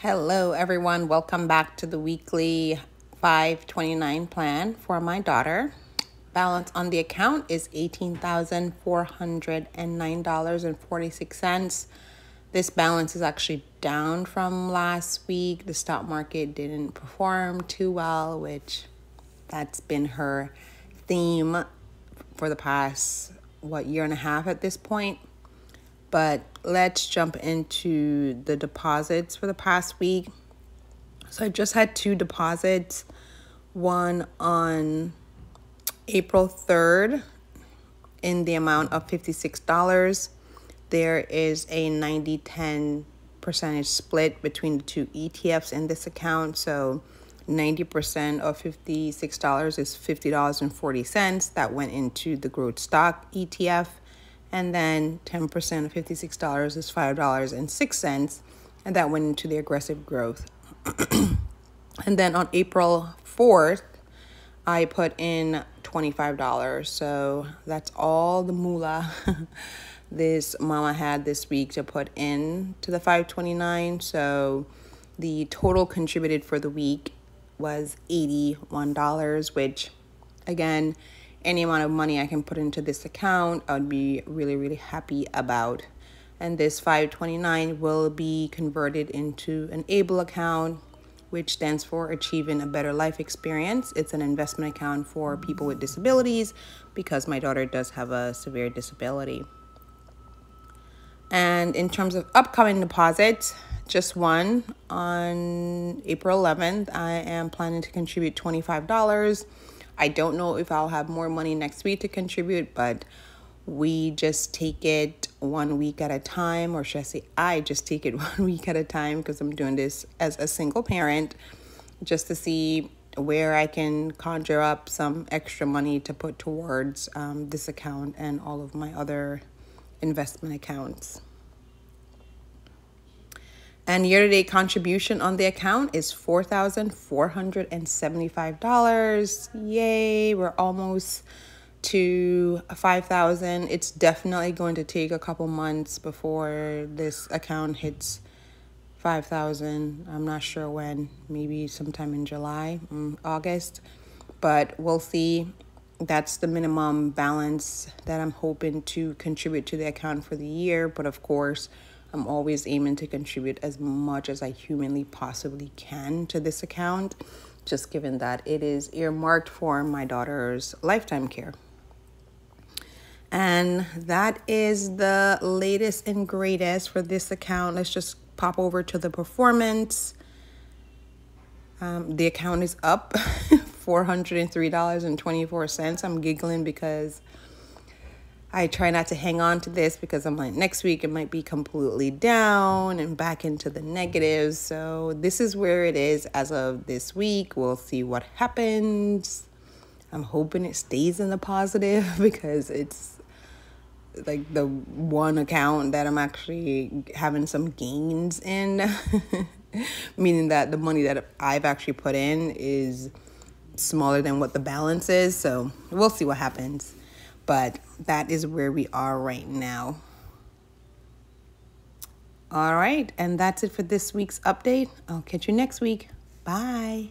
Hello, everyone. Welcome back to the weekly 529 plan for my daughter. Balance on the account is $18,409.46. This balance is actually down from last week. The stock market didn't perform too well, which that's been her theme for the past, what, year and a half at this point. But let's jump into the deposits for the past week. So I just had two deposits, one on April 3rd in the amount of $56. There is a 90 10 percentage split between the two ETFs in this account. So 90% of $56 is $50.40. That went into the growth stock ETF and then 10% of $56 is $5.06 and that went into the aggressive growth. And then on april 4th i put in $25 so that's all the moolah this mama had this week to put in to the 529 so the total contributed for the week was $81 which again any amount of money I can put into this account, I would be really, really happy about. And this 529 will be converted into an ABLE account, which stands for Achieving a Better Life Experience. It's an investment account for people with disabilities because my daughter does have a severe disability. And in terms of upcoming deposits, just one on April 11th, I am planning to contribute $25 I don't know if I'll have more money next week to contribute, but we just take it one week at a time, or should I say, I just take it one week at a time because I'm doing this as a single parent just to see where I can conjure up some extra money to put towards um, this account and all of my other investment accounts. And year to date contribution on the account is $4,475. Yay, we're almost to 5000 It's definitely going to take a couple months before this account hits 5000 I'm not sure when, maybe sometime in July, mm, August. But we'll see. That's the minimum balance that I'm hoping to contribute to the account for the year. But of course, I'm always aiming to contribute as much as I humanly possibly can to this account, just given that it is earmarked for my daughter's lifetime care. And that is the latest and greatest for this account. Let's just pop over to the performance. Um, the account is up $403.24. I'm giggling because I try not to hang on to this because I'm like, next week it might be completely down and back into the negatives. So this is where it is as of this week. We'll see what happens. I'm hoping it stays in the positive because it's like the one account that I'm actually having some gains in, meaning that the money that I've actually put in is smaller than what the balance is. So we'll see what happens but that is where we are right now. All right, and that's it for this week's update. I'll catch you next week. Bye.